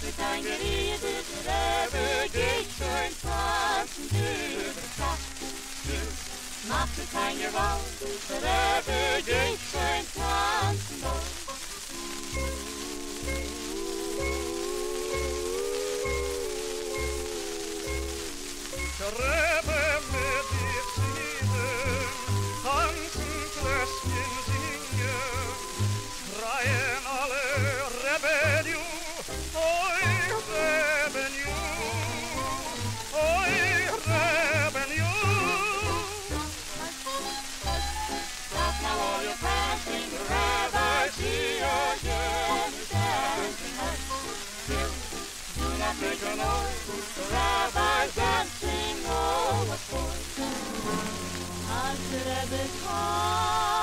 Marketangeriet ist Rebbe, geht schön tanzen über Tag. Macht es kein Gewalt, Rebbe, geht schön tanzen Rebbe mit Do not make a the rabbi's dancing over for Until every time,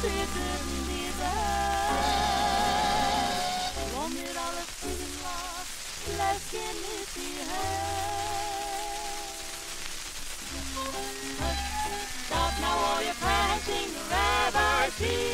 sitter me there. Kommer alla fylla, läsken ut i Stop now all your passing, Rabbi, see again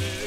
Mach